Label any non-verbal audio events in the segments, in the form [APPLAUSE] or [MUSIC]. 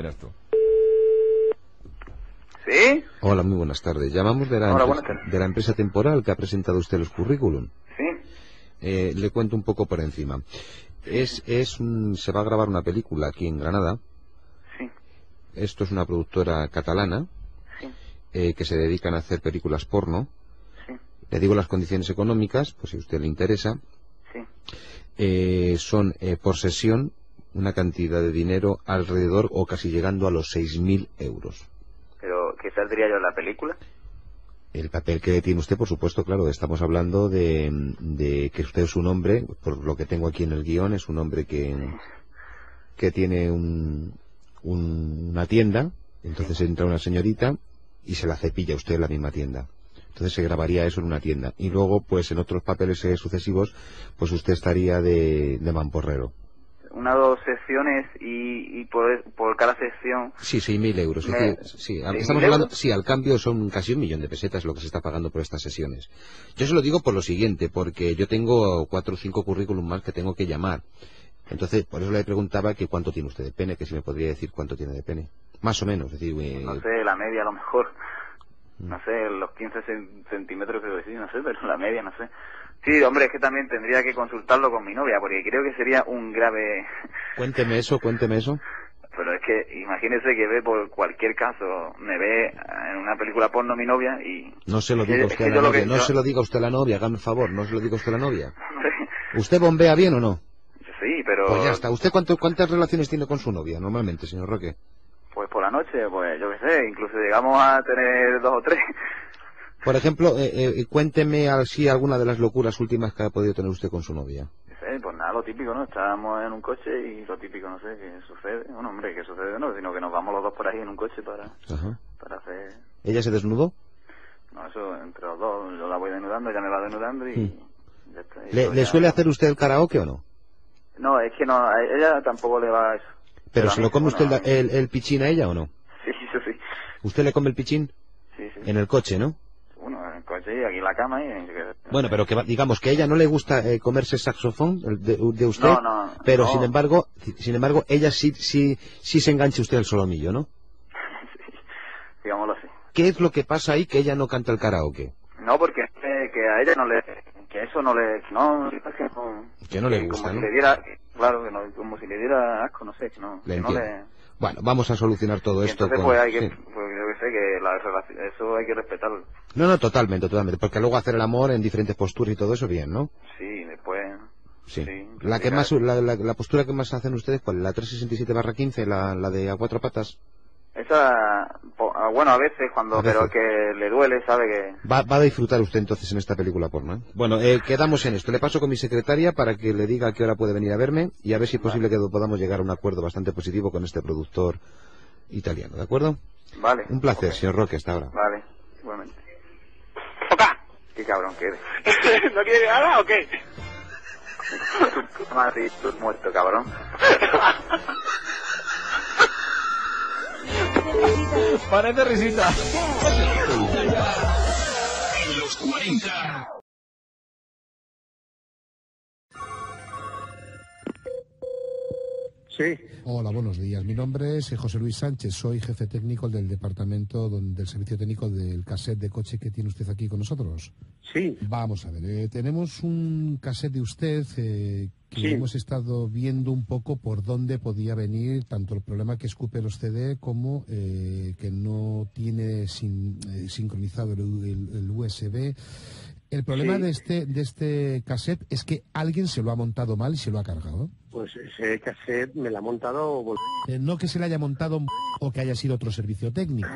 Eras tú. ¿Sí? Hola, muy buenas tardes. Llamamos de la, Hola, empresa, de la empresa temporal que ha presentado usted los currículum. Sí. Eh, le cuento un poco por encima. Es, es un- se va a grabar una película aquí en Granada. Sí. Esto es una productora catalana Sí. eh, que se dedican a hacer películas porno. Sí. Le digo las condiciones económicas, pues si a usted le interesa. Sí. Eh, son eh, por sesión una cantidad de dinero alrededor o casi llegando a los 6.000 euros. Pero, ¿qué saldría yo en la película? El papel que tiene usted, por supuesto, claro, estamos hablando de, de que usted es un hombre, por lo que tengo aquí en el guion, es un hombre que, que tiene un, un- una tienda, entonces entra una señorita y se la cepilla usted en la misma tienda. Entonces se grabaría eso en una tienda. Y luego, pues en otros papeles eh, sucesivos, pues usted estaría de, de mamporrero. Una o dos sesiones y, y por, por cada sesión... Sí, 6.000 euros. Es Me- decir, sí, al- 6.000 estamos hablando, euros. sí, al cambio son casi un millón de pesetas lo que se está pagando por estas sesiones. Yo se lo digo por lo siguiente, porque yo tengo cuatro o cinco currículum más que tengo que llamar. Entonces, por eso le preguntaba que cuánto tiene usted de pene, que si me podría decir cuánto tiene de pene. Más o menos, es decir, eh, No sé, la media a lo mejor. Mm. No sé, los 15 cen- centímetros creo que sí, no sé, pero la media no sé. Sí, hombre, es que también tendría que consultarlo con mi novia, porque creo que sería un grave... [LAUGHS] cuénteme eso, cuénteme eso. Pero es que imagínese que ve por cualquier caso, me ve en una película porno mi novia y... No se lo diga usted a la novia, no se lo diga usted a la novia, hágame favor, no se lo diga usted a la novia. [LAUGHS] ¿Usted bombea bien o no? sí, pero... Pues ya está. ¿Usted cuánto- cuántas relaciones tiene con su novia normalmente, señor Roque? Pues por la noche, pues yo qué sé, incluso llegamos a tener dos o tres. Por ejemplo, eh, eh, cuénteme así alguna de las locuras últimas que ha podido tener usted con su novia. No sé, pues nada, lo típico, ¿no? Estábamos en un coche y lo típico, no sé, que sucede. Bueno, hombre, que sucede no, sino que nos vamos los dos por ahí en un coche para, Ajá. para hacer... ¿Ella se desnudó? No, eso entre los dos, yo la voy desnudando, ella me va desnudando y... Hmm. ya está. Y ¿Le, suele hacer usted el karaoke o no? No, es que no, a ella tampoco le va a eso. ¿Pero se lo come usted el, el pichín a ella o no? [LAUGHS] Sí, eso sí. ¿Usted le come el pichín? Sí, sí. En el coche, ¿no? Y aquí en la cama y... Bueno, pero que digamos que a ella no le gusta eh, comerse saxofón de, de usted, No, no, pero no. sin embargo, sin embargo, ella sí, sí, sí se engancha usted al solomillo, ¿no? [LAUGHS] sí, digámoslo así. ¿Qué es lo que pasa ahí que ella no canta el karaoke? No, porque eh, que a ella no le... Que eso no le... No, es que no... Que no le gusta, Como ¿no? si le diera... Claro, que no, como si le diera asco, no sé, que no... Le que no le... Bueno, vamos a solucionar todo Y esto entonces con... pues hay que... sí. Pues yo que sé, que la relación... Eso hay que respetarlo. No, no, totalmente, totalmente, porque luego hacer el amor en diferentes posturas y todo eso bien, ¿no? Sí, después... Sí. Sí, la que más, la, la- la postura que más hacen ustedes, ¿cuál? ¿La 367 barra 15, la, la de a cuatro patas? Esa... po- ah, Bueno, a veces cuando... A veces. Pero que le duele, sabe que... Va, va a disfrutar usted entonces en esta película porno, ¿eh? Bueno, eh, quedamos en esto. Le paso con mi secretaria para que le diga a qué hora puede venir a verme y a ver si es posible que podamos llegar a un acuerdo bastante positivo con este productor italiano, ¿de acuerdo? Vale. Un placer, ok. señor Roque, hasta ahora. Vale, igualmente. ¡Toca! Qué cabrón que eres. [LAUGHS] ¿No quiere nada o qué? [LAUGHS] Tú muerto, cabrón. [LAUGHS] Parece risita. Los 40. Sí, Hola, buenos días. Mi nombre es José Luis Sánchez. Soy jefe técnico del departamento del servicio técnico del cassette de coche que tiene usted aquí con nosotros. sí, Vamos a ver, eh, tenemos un cassette de usted eh, que Sí. hemos estado viendo un poco por dónde podía venir tanto el problema que escupe los CD como eh, que no tiene sin- sincronizado el, U- el- el USB. El problema Sí. de este de este cassette es que alguien se lo ha montado mal y se lo ha cargado. Pues ese cassette me la ha montado... Eh, no que se le haya montado o que haya sido otro servicio técnico.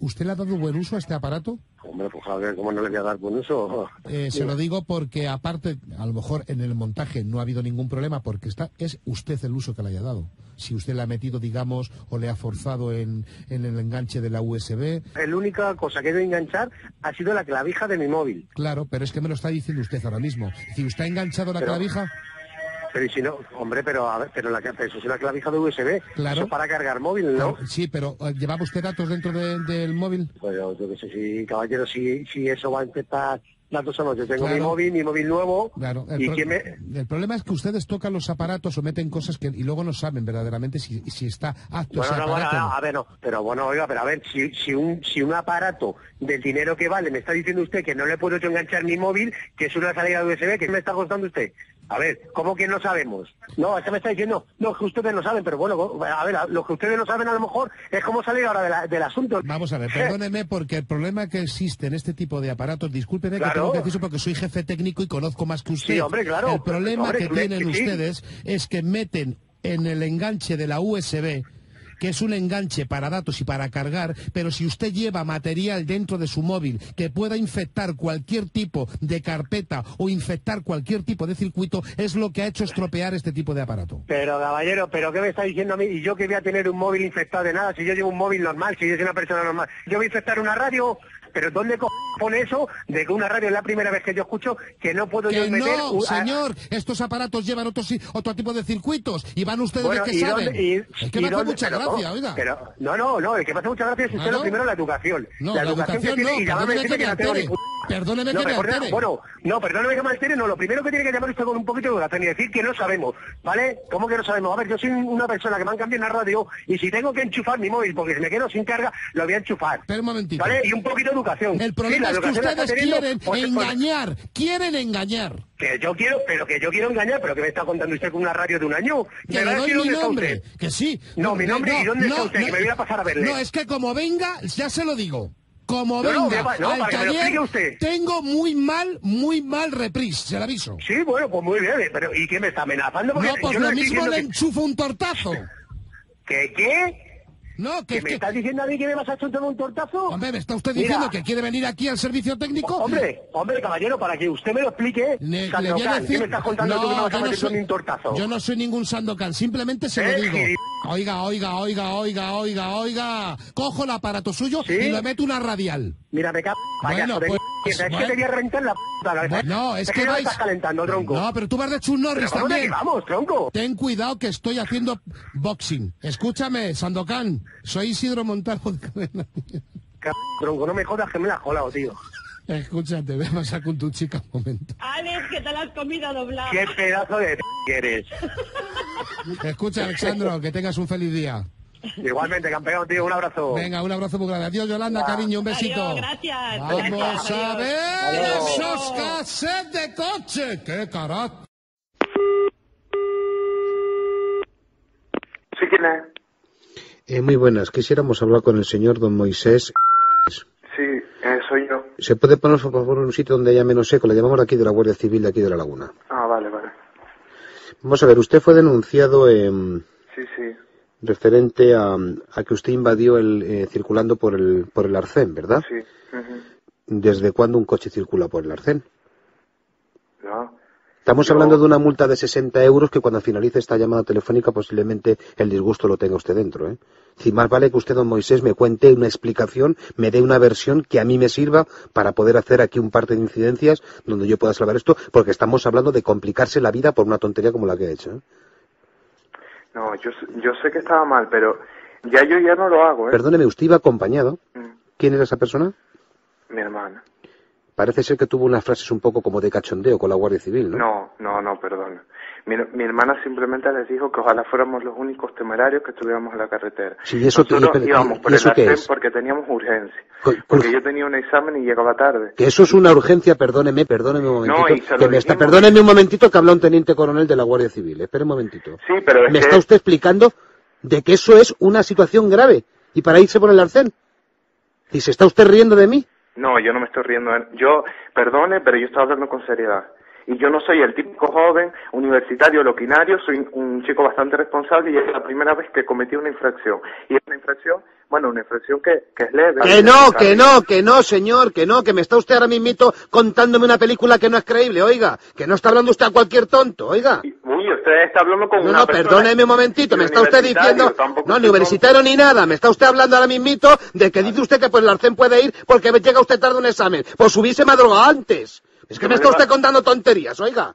¿Usted le ha dado buen uso a este aparato? Hombre, pues a ver, ¿cómo no le voy a dar buen uso? Eh, se lo digo porque aparte, a lo mejor en el montaje no ha habido ningún problema porque está es usted el uso que le haya dado. Si usted le ha metido, digamos, o le ha forzado en, en el enganche de la USB, La única cosa que he de enganchar ha sido la clavija de mi móvil. claro, pero es que me lo está diciendo usted ahora mismo. Si usted ha enganchado la Pero- clavija, Pero si no, hombre, pero a ver, pero, la, eso es una clavija de USB. Claro. Eso para cargar móvil, ¿no? sí, pero eh, ¿llevaba usted datos dentro de- del móvil? Pues yo, qué sé, si, caballero, si, si eso va a intentar datos son los yo tengo Claro. mi móvil, mi móvil nuevo. Claro, el, ¿Y pro- quién me...? el problema es que ustedes tocan los aparatos o meten cosas que y luego no saben verdaderamente si, si está apto Bueno, no, bueno, aparato. o no. a ver, no, pero bueno, oiga, pero a ver, si, si, un, si un aparato del dinero que vale me está diciendo usted que no le puedo yo enganchar mi móvil, que es una salida de USB, ¿qué me está costando usted? A ver, ¿cómo que no sabemos? No, es que me está diciendo, no, que ustedes no saben, pero bueno, a ver, lo que ustedes no saben a lo mejor es cómo salir ahora de la- del asunto. Vamos a ver, [LAUGHS] perdóneme porque el problema que existe en este tipo de aparatos, discúlpeme que tengo que decir eso porque soy jefe técnico y conozco más que usted. Sí, hombre, claro. El problema Hombre, que me- tienen ustedes es que meten en el enganche de la USB que es un enganche para datos y para cargar, pero si usted lleva material dentro de su móvil que pueda infectar cualquier tipo de carpeta o infectar cualquier tipo de circuito, es lo que ha hecho estropear este tipo de aparato. Pero, caballero, ¿pero qué me está diciendo a mí? ¿Y yo que voy a tener un móvil infectado de nada? Si yo llevo un móvil normal, si yo soy una persona normal. ¿Yo voy a infectar una radio? ¿Pero dónde co pone eso de que una radio es la primera vez que yo escucho que no puedo yo Que meter... no, un- señor, estos aparatos llevan otro, tipo de circuitos y van ustedes Bueno, de que ¿y saben. dónde- y- es que y me hace mucha pero gracia, ¿cómo? oiga. Pero, no, no, no, el que me hace mucha gracia es usted ¿Ah, no? lo primero la educación. No, la la educación que tiene no, y ya me dice que no tengo ni Perdóneme No, que me perdone- altere. Bueno, no, perdóneme que me altere, no, lo primero que tiene que llamar usted con un poquito de educación y decir que no sabemos, ¿vale? ¿Cómo que no sabemos? A ver, yo soy una persona que me han cambiado en la radio y si tengo que enchufar mi móvil porque si me quedo sin carga, lo voy a enchufar. Espera un momentito. ¿Vale? Y un poquito de educación. El Sí, problema la es que ustedes teniendo, quieren pues, engañar, quieren engañar. que yo quiero, pero que yo quiero engañar, pero que me está contando usted con una radio de un año. Que ¿Me le doy mi nombre, que sí. No, mi que- nombre, ¿y dónde está usted? Que me voy a pasar a verle. No, es que como venga, ya se lo digo. Como No, no, venga me va- no, al para que me lo taller, usted. tengo muy mal, muy mal reprise, se lo aviso. Sí, bueno, pues muy bien, pero ¿y qué me está amenazando? Porque No, pues yo lo mismo le enchufo un tortazo. ¿Que qué? No, que ¿Que es me que... estás diciendo a mí que me vas a echar un tortazo? Hombre, ¿me está usted Mira, diciendo que quiere venir aquí al servicio técnico? Hombre, hombre, caballero, para que usted me lo explique, Le- le voy a ¿qué decir- me estás contando tú que me vas a yo no soy- con un tortazo? Yo no soy ningún Sandokan, simplemente se ¿Eh? lo digo. Gil- Oiga, oiga, oiga, oiga, oiga, oiga. Cojo el aparato suyo ¿Sí? y le meto una radial. Mira, me cago Bueno, payaso de pues, es bueno. que te voy a reventar la. Bueno, no, es, que, no me vais... estás calentando, tronco. No, pero tú vas de Chus Norris ¿Pero ¿Cómo te también. vamos, tronco? Ten cuidado que estoy haciendo boxing. Escúchame, Sandokan. Soy Isidro Montalvo de Cadena. Cabrón, Tronco, no me jodas que me la has colado, tío. Escúchate, ve a pasar con tu chica un momento. Alex, que te la has comido doblada. Qué pedazo de p que eres. Escucha, Alexandro, que tengas un feliz día. Igualmente, campeón, tío, un abrazo. Venga, un abrazo muy grande. Adiós, Yolanda, cariño, un besito. Adiós, gracias. Vamos Gracias, a ver Adiós. esos cassettes de coche. ¡Qué carácter! ¿Sí quién es? Eh, muy buenas, quisiéramos hablar con el señor don Moisés. Sí, eh, soy yo. ¿Se puede poner, por favor, en un sitio donde haya menos eco? Le llamamos de aquí de la Guardia Civil de aquí de la Laguna. Ah, vale, vale. Vamos a ver, usted fue denunciado en Sí, sí. Referente a, a que usted invadió el eh, circulando por el por el arcén, ¿verdad? Sí. ¿Desde cuándo un coche circula por el arcén? No. Estamos Yo- hablando de una multa de 60 euros que cuando finalice esta llamada telefónica posiblemente el disgusto lo tenga usted dentro. ¿eh? Si más vale que usted, don Moisés, me cuente una explicación, me dé una versión que a mí me sirva para poder hacer aquí un parte de incidencias donde yo pueda salvar esto, porque estamos hablando de complicarse la vida por una tontería como la que he hecho. ¿eh? No, yo, yo sé que estaba mal, pero ya yo ya no lo hago, ¿eh? Perdóneme, usted iba acompañado. Mm, ¿Quién era esa persona? Mi hermana. Parece ser que tuvo unas frases un poco como de cachondeo con la Guardia Civil, ¿no? No, no, no, perdona. Mi, mi hermana simplemente les dijo que ojalá fuéramos los únicos temerarios que estuviéramos en la carretera. Sí, eso Nosotros pero- íbamos por ¿y el arcén es? porque teníamos urgencia. Co- Porque yo tenía un examen y llegaba tarde. Que eso es una urgencia, perdóneme, perdóneme un momentito. No, que me está, perdóneme un momentito que habla un teniente coronel de la Guardia Civil. Espere un momentito. Sí, pero es me que... está usted explicando de que eso es una situación grave y para irse por el arcén. ¿Y se está usted riendo de mí? No, yo no me estoy riendo. Yo, perdone, pero yo estoy hablando con seriedad. Y yo no soy el típico joven universitario loquinario, soy un chico bastante responsable y es la primera vez que cometí una infracción. Y es una infracción, bueno, una infracción que, que es leve. Que no, que no, que no, señor, que no, que me está usted ahora mismito contándome una película que no es creíble, oiga, que no está hablando usted a cualquier tonto, oiga. Uy, usted está hablando con No, una no, perdóneme un momentito, me está usted diciendo, no, ni universitario ni nada, me está usted hablando ahora mismito de que dice usted que por el arcén puede ir porque llega usted tarde a un examen, pues hubiese madrugado antes. Es que me está usted contando tonterías, oiga.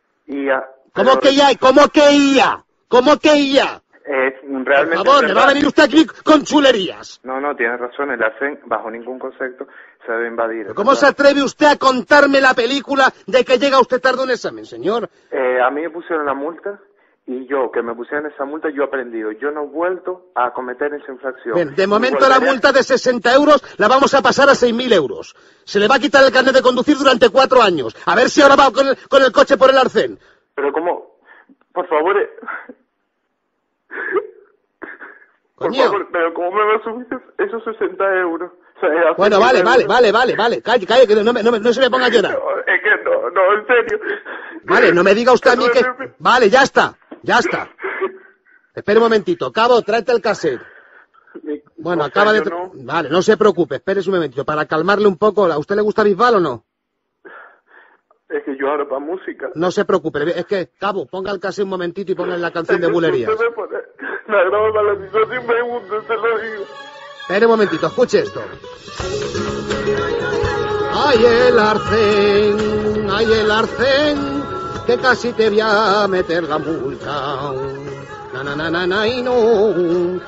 ¿Cómo que ya? ¿Cómo que ya? ¿Cómo que ya? Es Por favor, me va a venir usted aquí con chulerías. No, no, tienes razón, el arcén bajo ningún concepto se debe invadir. ¿Cómo se atreve usted a contarme la película de que llega usted tarde a un examen, señor? Eh, a mí me pusieron la multa y yo, que me pusieron esa multa, yo he aprendido. Yo no he vuelto a cometer esa infracción. Bien, de momento la volveré multa de 60 euros la vamos a pasar a 6.000 euros. Se le va a quitar el carnet de conducir durante cuatro años. A ver si ahora va con el, con el coche por el arcén. Pero como, por favor, eh, por Coño. favor, pero ¿cómo me va a subir esos 60 euros? O sea, hace Bueno, vale, euros. vale, vale, vale, vale. Calle, calle, que no, me- no me- no se me ponga a llorar. [LAUGHS] No, es que no, no, en serio. Vale, no me diga usted a mí que... Vale, ya está, ya está. Espere un momentito. Cabo, tráete el cassette. Bueno, o sea, acaba de... no- Vale, no se preocupe, espérese un momentito. Para calmarle un poco, ¿a usted le gusta Bisbal o no? es que yo ahora para música. No se preocupe, es que, Cabo, ponga el cassette un momentito y ponga la canción de me pone- Me agrava la situación, me hunde, se lo digo. Espere un momentito, escuche esto. Ay, el arcén, ay, el arcén, que casi te voy a meter la multa. Na, na, na, na, na, y no.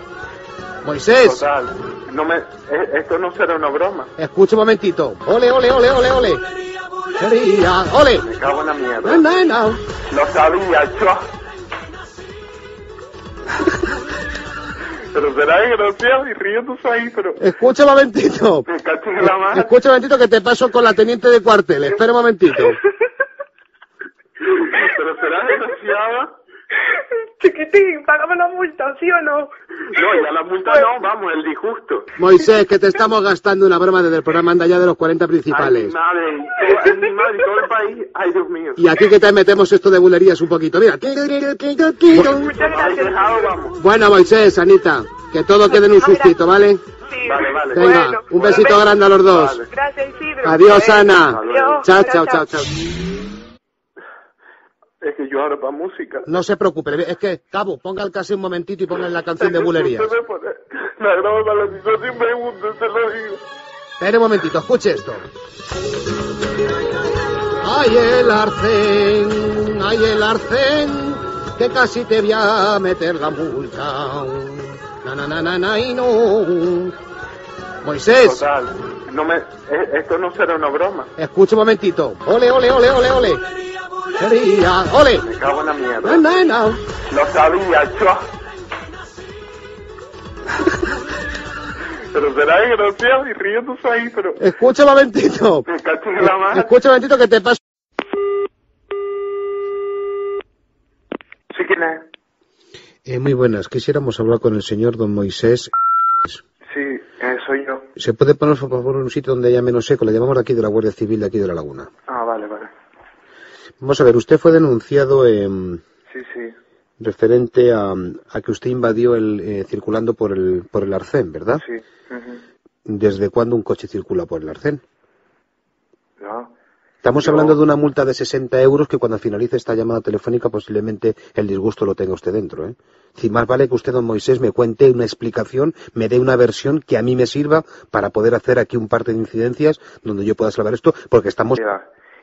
Moisés, Total, no me, eh, esto no será una broma. escuche un momentito. Ole, ole, ole, ole, ole. Quería, ole. Me cago en la mierda. Na, na. Lo sabía, yo. pero será desgraciado y riéndose ahí, pero Escucha un momentito. me cacho en la mano. Escucha un momentito que te paso con la teniente de cuartel. Espera un momentito. Pero será desgraciada. [LAUGHS] Chiquitín, págame la multa, ¿sí o no? No, ya la multa no, vamos, el disgusto. Moisés, que te estamos gastando una broma desde el programa Anda ya de los 40 Ay, mi principales. madre, ay, mi madre y todo el país. Ay, Dios mío. Y aquí que te metemos esto de bulerías un poquito. Mira. Muchas Ay, gracias. dejado, vamos. Bueno, Moisés, Anita, que todo quede en un sustito, ¿vale? Sí. Vale, vale. Venga, Bueno, un besito bueno, grande a los dos. Vale. Gracias, Isidro. Adiós, Ana. Adiós. Chao, chao, chao, chao. Es que yo ahora para música. No se preocupe, es que, Cabo, ponga el cassette un momentito y ponga la canción de bulerías. [LAUGHS] La situación, me hunde, se lo digo. Espere un momentito, escuche esto. Ay, el arcén, ay, el arcén, que casi te voy a meter la multa. Na, na, na, na, na, y no. Moisés, Total, no me, eh, esto no será una broma. escucha un momentito. Ole, ole, ole, ole, ole. Quería, ole. Me cago en la mierda. na, na. Lo sabía, yo. pero será desgraciado y riéndose ahí, pero Escucha un momentito. me cacho en la mano. Escucha un momentito que te paso. ¿Sí quién es? Eh, muy buenas, quisiéramos hablar con el señor don Moisés. Sí, eh, soy yo. ¿Se puede poner, por favor, en un sitio donde haya menos eco? Le llamamos de aquí de la Guardia Civil de aquí de la Laguna. Ah. Vamos a ver, usted fue denunciado en Sí, sí. referente a, a que usted invadió el eh, circulando por el por el arcén, ¿verdad? Sí. ¿Desde cuándo un coche circula por el arcén? No. Estamos Yo- hablando de una multa de 60 euros que cuando finalice esta llamada telefónica posiblemente el disgusto lo tenga usted dentro, ¿eh? Si más vale que usted, don Moisés, me cuente una explicación, me dé una versión que a mí me sirva para poder hacer aquí un par de incidencias donde yo pueda salvar esto, porque estamos...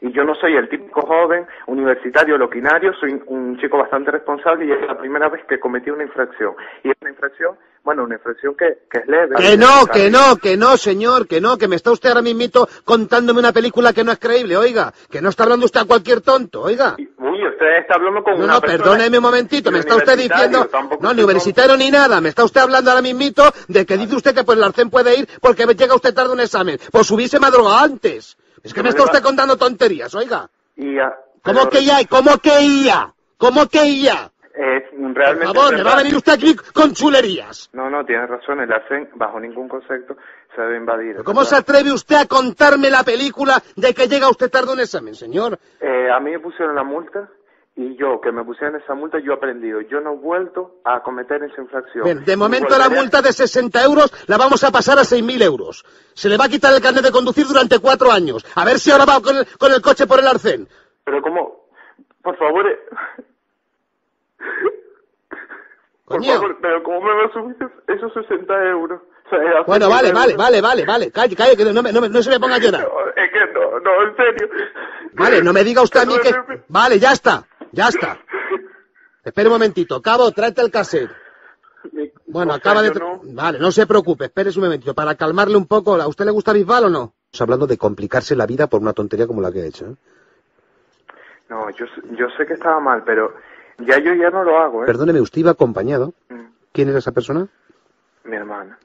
Y yo no soy el típico joven universitario loquinario, soy un chico bastante responsable y es la primera vez que cometí una infracción. Y es una infracción, bueno, una infracción que, que es leve. Que no, que no, que no, señor, que no, que me está usted ahora mismito contándome una película que no es creíble, oiga, que no está hablando usted a cualquier tonto, oiga. Uy, usted está hablando con No, una no, perdóneme un momentito, me está usted diciendo... No, ni universitario ni nada, me está usted hablando ahora mismito de que dice usted que por el arcén puede ir porque llega usted tarde a un examen. Pues hubiese madrugado antes. Es que me está usted contando tonterías, oiga. Ah, ¿Cómo que ya? ¿Cómo que ya? ¿Cómo que ya? Es Por realmente... favor, es me va a venir usted aquí con chulerías. No, no, tienes razón, el arcén bajo ningún concepto se debe invadir. ¿Cómo ¿verdad? se atreve usted a contarme la película de que llega usted tarde a un examen, señor? Eh, a mí me pusieron la multa y yo, que me pusieron esa multa, yo he aprendido. Yo no he vuelto a cometer esa infracción. Bien, de momento la volveré multa de 60 euros la vamos a pasar a 6.000 euros. Se le va a quitar el carnet de conducir durante cuatro años. A ver si ahora va con el, con el coche por el arcén. Pero como, por favor, eh, por Coño. favor, pero ¿cómo me va a subir esos 60 euros? O sea, hace Bueno, vale, vale, vale, vale, vale. Calle, calle, que no, me- no me- no se me ponga a llorar. [LAUGHS] No, es que no, no, en serio. Vale, no me diga usted a mí que... Vale, ya está, ya está. Espere un momentito. Cabo, tráete el cassette. Bueno, o sea, acaba de... no- Vale, no se preocupe, espérese un momentito. Para calmarle un poco, ¿a usted le gusta Bisbal o no? Estamos hablando de complicarse la vida por una tontería como la que he hecho. ¿eh? No, yo, sé- yo sé que estaba mal, pero ya yo ya no lo hago, ¿eh? Perdóneme, usted iba acompañado. Mm, ¿Quién era esa persona? Mi hermana.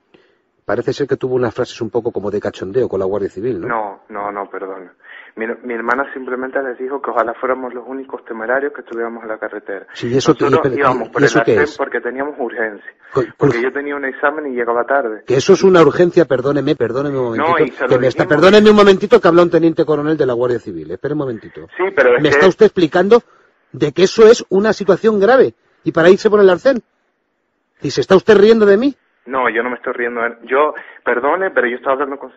Parece ser que tuvo unas frases un poco como de cachondeo con la Guardia Civil, ¿no? No, no, no, perdón. Mi, mi hermana simplemente les dijo que ojalá fuéramos los únicos temerarios que estuviéramos en la carretera. Sí, eso Nosotros y- íbamos por ¿y el eso qué es? porque teníamos urgencia. Porque yo tenía un examen y llegaba tarde. Que eso es una urgencia, perdóneme, perdóneme un momentito. No, que me está, perdóneme un momentito que habla un teniente coronel de la Guardia Civil. Espere un momentito. Sí, pero es me que... está usted explicando de que eso es una situación grave y para irse por el arcén. ¿Y se está usted riendo de mí? No, yo no me estoy riendo. Yo, perdone, pero yo estaba hablando con.